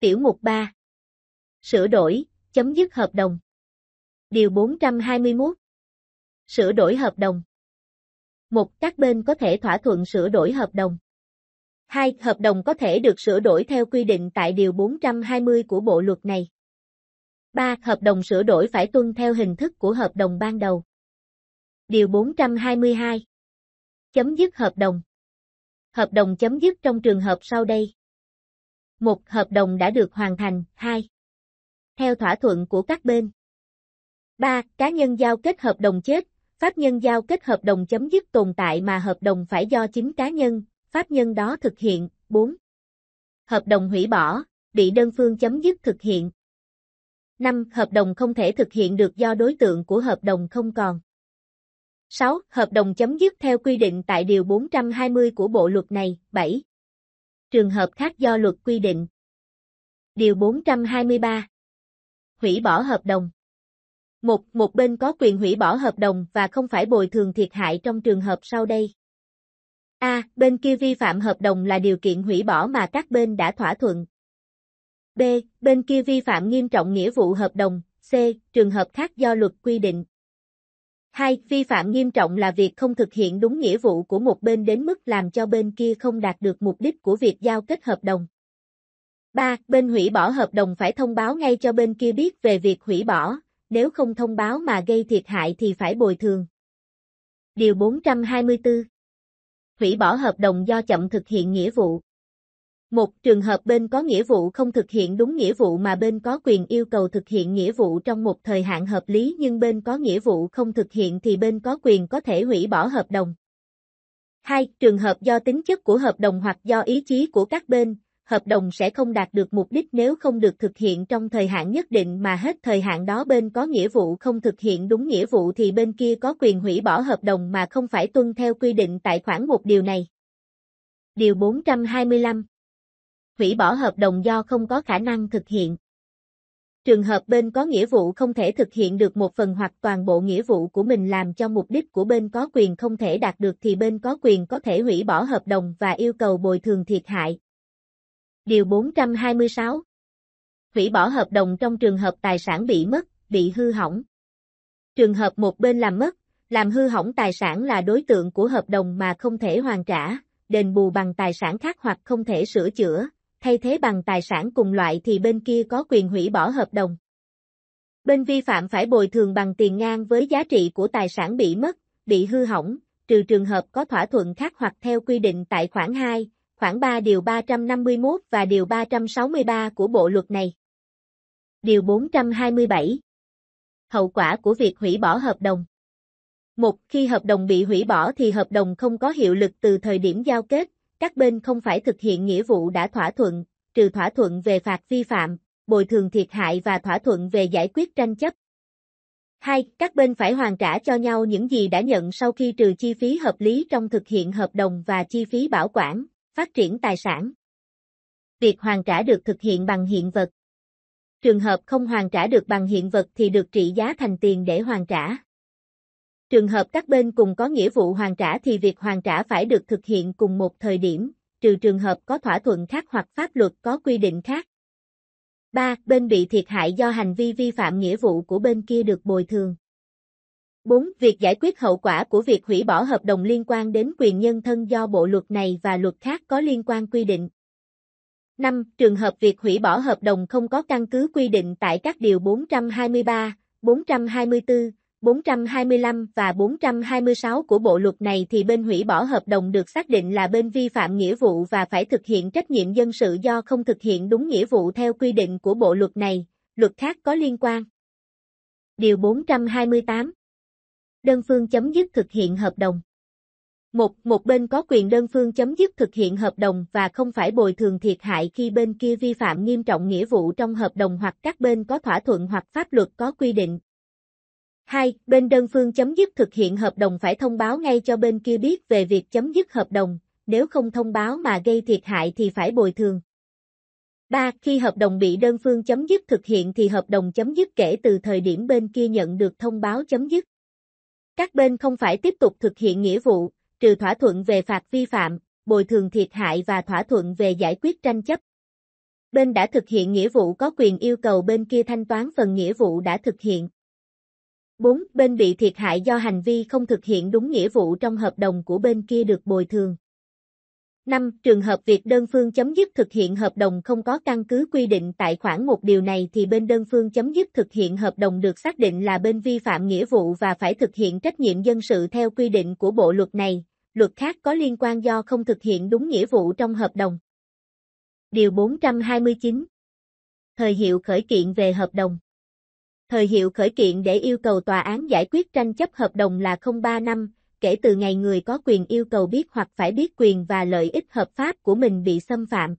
Tiểu mục 3 Sửa đổi, chấm dứt hợp đồng. Điều 421 Sửa đổi hợp đồng. Một, các bên có thể thỏa thuận sửa đổi hợp đồng. 2. Hợp đồng có thể được sửa đổi theo quy định tại Điều 420 của Bộ Luật này. 3. Hợp đồng sửa đổi phải tuân theo hình thức của hợp đồng ban đầu. Điều 422 Chấm dứt hợp đồng Hợp đồng chấm dứt trong trường hợp sau đây. 1. Hợp đồng đã được hoàn thành. 2. Theo thỏa thuận của các bên. 3. Cá nhân giao kết hợp đồng chết, pháp nhân giao kết hợp đồng chấm dứt tồn tại mà hợp đồng phải do chính cá nhân, pháp nhân đó thực hiện. 4. Hợp đồng hủy bỏ, bị đơn phương chấm dứt thực hiện. 5. Hợp đồng không thể thực hiện được do đối tượng của hợp đồng không còn. 6. Hợp đồng chấm dứt theo quy định tại Điều 420 của Bộ Luật này. 7. Trường hợp khác do luật quy định. Điều 423. Hủy bỏ hợp đồng. Một, một bên có quyền hủy bỏ hợp đồng và không phải bồi thường thiệt hại trong trường hợp sau đây. A. Bên kia vi phạm hợp đồng là điều kiện hủy bỏ mà các bên đã thỏa thuận. B. Bên kia vi phạm nghiêm trọng nghĩa vụ hợp đồng. C. Trường hợp khác do luật quy định. 2. Vi phạm nghiêm trọng là việc không thực hiện đúng nghĩa vụ của một bên đến mức làm cho bên kia không đạt được mục đích của việc giao kết hợp đồng. 3. Bên hủy bỏ hợp đồng phải thông báo ngay cho bên kia biết về việc hủy bỏ, nếu không thông báo mà gây thiệt hại thì phải bồi thường. Điều 424 Hủy bỏ hợp đồng do chậm thực hiện nghĩa vụ. Một trường hợp bên có nghĩa vụ không thực hiện đúng nghĩa vụ mà bên có quyền yêu cầu thực hiện nghĩa vụ trong một thời hạn hợp lý nhưng bên có nghĩa vụ không thực hiện thì bên có quyền có thể hủy bỏ hợp đồng. 2. Trường hợp do tính chất của hợp đồng hoặc do ý chí của các bên, hợp đồng sẽ không đạt được mục đích nếu không được thực hiện trong thời hạn nhất định mà hết thời hạn đó bên có nghĩa vụ không thực hiện đúng nghĩa vụ thì bên kia có quyền hủy bỏ hợp đồng mà không phải tuân theo quy định tại khoản một điều này. Điều 425 hủy bỏ hợp đồng do không có khả năng thực hiện. Trường hợp bên có nghĩa vụ không thể thực hiện được một phần hoặc toàn bộ nghĩa vụ của mình làm cho mục đích của bên có quyền không thể đạt được thì bên có quyền có thể hủy bỏ hợp đồng và yêu cầu bồi thường thiệt hại. Điều 426 Hủy bỏ hợp đồng trong trường hợp tài sản bị mất, bị hư hỏng. Trường hợp một bên làm mất, làm hư hỏng tài sản là đối tượng của hợp đồng mà không thể hoàn trả, đền bù bằng tài sản khác hoặc không thể sửa chữa, thay thế bằng tài sản cùng loại thì bên kia có quyền hủy bỏ hợp đồng. Bên vi phạm phải bồi thường bằng tiền ngang với giá trị của tài sản bị mất, bị hư hỏng, trừ trường hợp có thỏa thuận khác hoặc theo quy định tại khoản 2, khoản 3 điều 351 và điều 363 của bộ luật này. Điều 427 Hậu quả của việc hủy bỏ hợp đồng một Khi hợp đồng bị hủy bỏ thì hợp đồng không có hiệu lực từ thời điểm giao kết, các bên không phải thực hiện nghĩa vụ đã thỏa thuận, trừ thỏa thuận về phạt vi phạm, bồi thường thiệt hại và thỏa thuận về giải quyết tranh chấp. 2. Các bên phải hoàn trả cho nhau những gì đã nhận sau khi trừ chi phí hợp lý trong thực hiện hợp đồng và chi phí bảo quản, phát triển tài sản. Việc hoàn trả được thực hiện bằng hiện vật. Trường hợp không hoàn trả được bằng hiện vật thì được trị giá thành tiền để hoàn trả. Trường hợp các bên cùng có nghĩa vụ hoàn trả thì việc hoàn trả phải được thực hiện cùng một thời điểm, trừ trường hợp có thỏa thuận khác hoặc pháp luật có quy định khác. 3. Bên bị thiệt hại do hành vi vi phạm nghĩa vụ của bên kia được bồi thường. 4. Việc giải quyết hậu quả của việc hủy bỏ hợp đồng liên quan đến quyền nhân thân do bộ luật này và luật khác có liên quan quy định. 5. Trường hợp việc hủy bỏ hợp đồng không có căn cứ quy định tại các điều 423, 424, 425 và 426 của bộ luật này thì bên hủy bỏ hợp đồng được xác định là bên vi phạm nghĩa vụ và phải thực hiện trách nhiệm dân sự do không thực hiện đúng nghĩa vụ theo quy định của bộ luật này, luật khác có liên quan. Điều 428 Đơn phương chấm dứt thực hiện hợp đồng một, một bên có quyền đơn phương chấm dứt thực hiện hợp đồng và không phải bồi thường thiệt hại khi bên kia vi phạm nghiêm trọng nghĩa vụ trong hợp đồng hoặc các bên có thỏa thuận hoặc pháp luật có quy định. 2. Bên đơn phương chấm dứt thực hiện hợp đồng phải thông báo ngay cho bên kia biết về việc chấm dứt hợp đồng, nếu không thông báo mà gây thiệt hại thì phải bồi thường. 3. Khi hợp đồng bị đơn phương chấm dứt thực hiện thì hợp đồng chấm dứt kể từ thời điểm bên kia nhận được thông báo chấm dứt. Các bên không phải tiếp tục thực hiện nghĩa vụ, trừ thỏa thuận về phạt vi phạm, bồi thường thiệt hại và thỏa thuận về giải quyết tranh chấp. Bên đã thực hiện nghĩa vụ có quyền yêu cầu bên kia thanh toán phần nghĩa vụ đã thực hiện. 4. Bên bị thiệt hại do hành vi không thực hiện đúng nghĩa vụ trong hợp đồng của bên kia được bồi thường. 5. Trường hợp việc đơn phương chấm dứt thực hiện hợp đồng không có căn cứ quy định tại khoản một điều này thì bên đơn phương chấm dứt thực hiện hợp đồng được xác định là bên vi phạm nghĩa vụ và phải thực hiện trách nhiệm dân sự theo quy định của bộ luật này, luật khác có liên quan do không thực hiện đúng nghĩa vụ trong hợp đồng. Điều 429 Thời hiệu khởi kiện về hợp đồng Thời hiệu khởi kiện để yêu cầu tòa án giải quyết tranh chấp hợp đồng là 03 năm, kể từ ngày người có quyền yêu cầu biết hoặc phải biết quyền và lợi ích hợp pháp của mình bị xâm phạm.